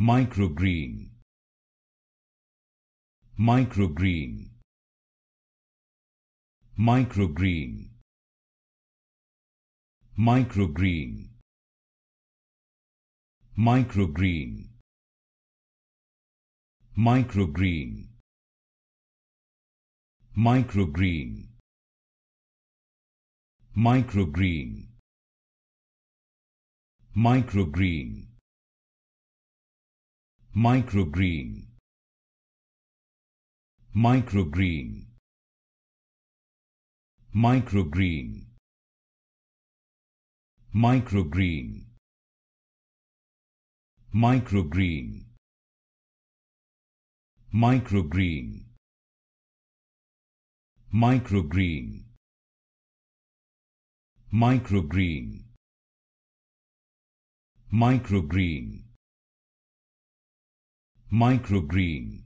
microgreen. Microgreen. Microgreen. Microgreen. Microgreen. Microgreen. Microgreen. Microgreen. Microgreen microgreen. Microgreen. Microgreen. Microgreen. Microgreen. Microgreen. Microgreen. Microgreen. Microgreen microgreen